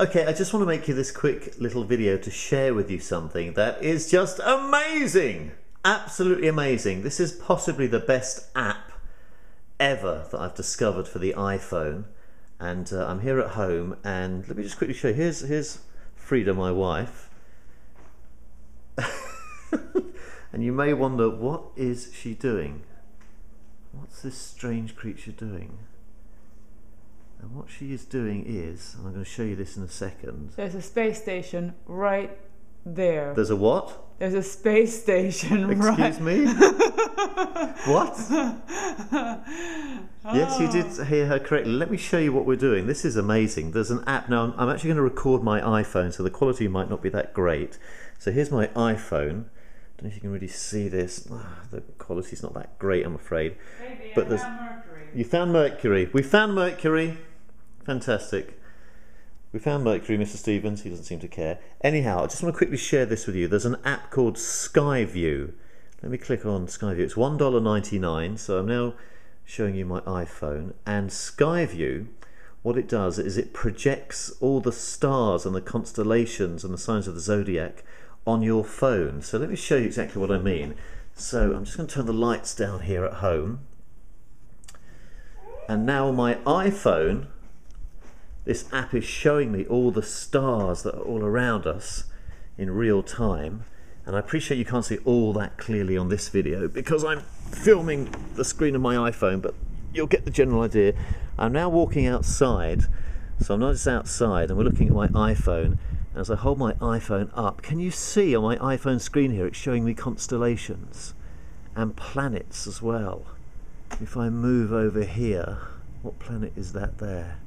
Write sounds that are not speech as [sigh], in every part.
Okay, I just want to make you this quick little video to share with you something that is just amazing! Absolutely amazing. This is possibly the best app ever that I've discovered for the iPhone. And uh, I'm here at home, and let me just quickly show you. Here's, here's Frida, my wife. [laughs] and you may wonder, what is she doing? What's this strange creature doing? What she is doing is, and I'm going to show you this in a second. There's a space station right there. There's a what? There's a space station [laughs] Excuse right. me? [laughs] what? [laughs] Yes, you did hear her correctly. Let me show you what we're doing. This is amazing. There's an app now. I'm- actually going to record my iPhone, so the quality might not be that great. So here's my iPhone. Don't know if you can really see this. Ah, the quality's not that great, I'm afraid. Baby, But I there's- found Mercury. You found Mercury. We found Mercury. Fantastic. We found Mercury, Mr. Stevens. He doesn't seem to care. Anyhow, I just want to quickly share this with you. There's an app called Skyview. Let me click on Skyview. It's $1.99. So I'm now showing you my iPhone. And Skyview, what it does is it projects all the stars and the constellations and the signs of the zodiac on your phone. So let me show you exactly what I mean. So I'm just going to turn the lights down here at home. And now my iPhone, this app is showing me all the stars that are all around us in real time. And I appreciate you can't see all that clearly on this video because I'm filming the screen of my iPhone, but you'll get the general idea. I'm now walking outside, so I'm not just outside, and we're looking at my iPhone. And as I hold my iPhone up, can you see on my iPhone screen here, it's showing me constellations and planets as well. If I move over here, what planet is that there?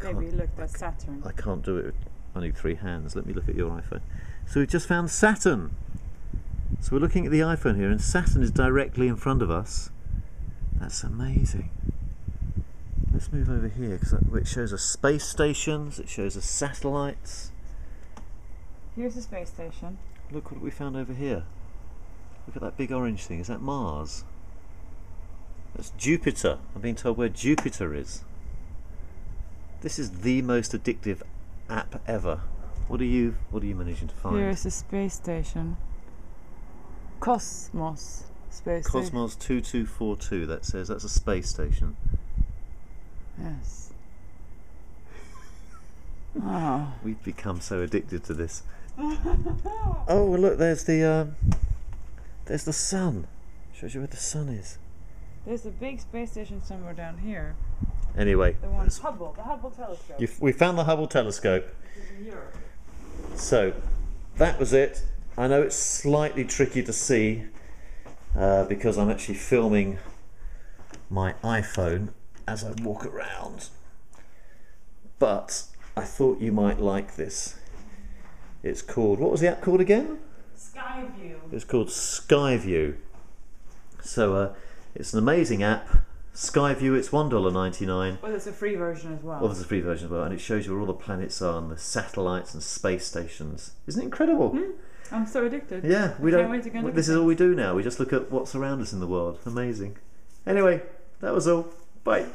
I Baby, can't- look, that's Saturn. I can't do it I need three hands. Let me look at your iPhone. So we've just found Saturn. So we're looking at the iPhone here, and Saturn is directly in front of us. That's amazing. Let's move over here because it shows us space stations, it shows us satellites. Here's the space station. Look what we found over here. Look at that big orange thing. Is that Mars? That's Jupiter. I'm being told where Jupiter is. This is the most addictive app ever. What are you what are you managing to find? Here's a space station. Cosmos space station. Cosmos 2242 that says that's a space station. Yes. Oh. [laughs] We've become so addicted to this. [laughs] oh, well, look, there's the um, there's the sun. Shows you where the sun is. There's a big space station somewhere down here. Anyway, The one Hubble, the Hubble telescope. we found the Hubble telescope. It's in Europe. So that was it. I know it's slightly tricky to see uh, because I'm actually filming my iPhone as I walk around. But I thought you might like this. It's called, what was the app called again? Skyview. It's called Skyview. So uh, it's an amazing app. Skyview, it's $1.99. Well, there's a free version as well. Well, there's a free version as well, and it shows you where all the planets are and the satellites and space stations. Isn't it incredible? Hmm. I'm so addicted. Yeah, we I don't. can't wait to go this is all we do now. We just look at what's around us in the world. Amazing. Anyway, that was all. Bye.